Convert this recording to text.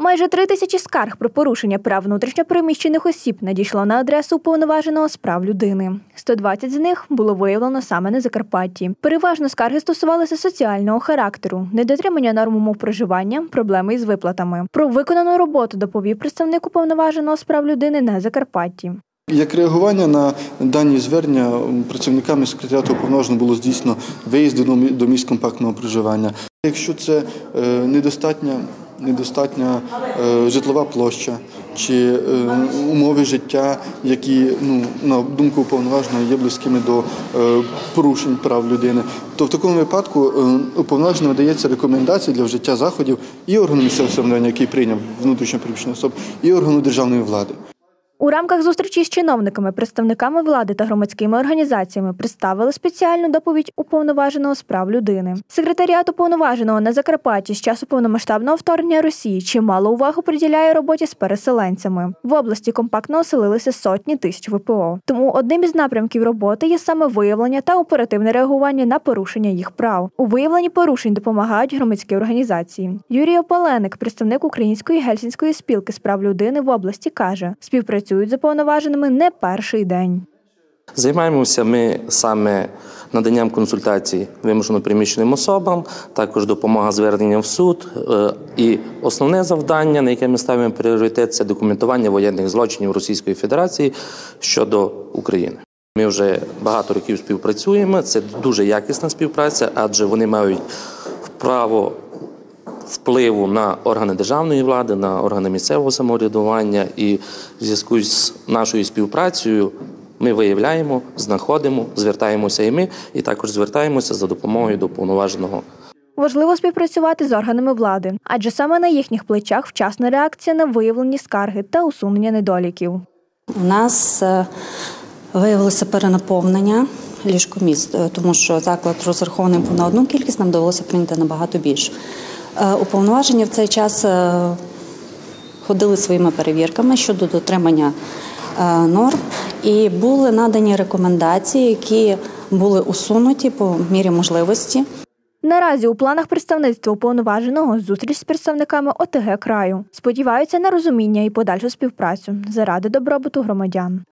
Майже три тисячі скарг про порушення прав внутрішньопереміщених осіб надійшло на адресу уповноваженого з прав людини. 120 з них було виявлено саме на Закарпатті. Переважно скарги стосувалися соціального характеру, недотримання норм умов проживання, проблеми із виплатами. Про виконану роботу доповів представник уповноваженого з прав людини на Закарпатті. Як реагування на дані звернення працівниками секретаріату уповноважено було здійснено виїзди до місць компактного проживання. Якщо це е, недостатня, недостатня е, житлова площа чи е, умови життя, які ну на думку уповноваженого є близькими до е, порушень прав людини, то в такому випадку уповноваженому дається рекомендації для вжиття заходів і органу місцевого самоврядування, який прийняв внутрішньо приміщення особ, і органу державної влади. У рамках зустрічі з чиновниками, представниками влади та громадськими організаціями представили спеціальну доповідь уповноваженого з прав людини. Секретаріат уповноваженого на Закарпатті з часу повномасштабного вторгнення Росії чимало уваги приділяє роботі з переселенцями. В області компактно оселилися сотні тисяч ВПО. Тому одним із напрямків роботи є саме виявлення та оперативне реагування на порушення їх прав. У виявленні порушень допомагають громадські організації. Юрій Опаленик, представник Української гельсінської спілки з прав людини в області, каже, співпрацюють з уповноваженими не перший день. Займаємося ми саме наданням консультацій вимушено приміщеним особам, також допомога зверненням в суд. Е, І основне завдання, на яке ми ставимо пріоритет, це документування воєнних злочинів Російської Федерації щодо України. Ми вже багато років співпрацюємо. Це дуже якісна співпраця, адже вони мають право впливу на органи державної влади, на органи місцевого самоврядування. І в зв'язку з нашою співпрацею ми виявляємо, знаходимо, звертаємося і ми, і також звертаємося за допомогою до повноваженого Важливо співпрацювати з органами влади, адже саме на їхніх плечах вчасна реакція на виявлені скарги та усунення недоліків. У нас е, виявилося перенаповнення ліжкоміст, е, тому що заклад розрахований на одну кількість, нам довелося прийняти набагато більше. Е, Уповноважені в цей час е, ходили своїми перевірками щодо дотримання е, норм, і були надані рекомендації, які були усунуті по мірі можливості. Наразі у планах представництва уповноваженого зустріч з представниками ОТГ краю. Сподіваються на розуміння і подальшу співпрацю заради добробуту громадян.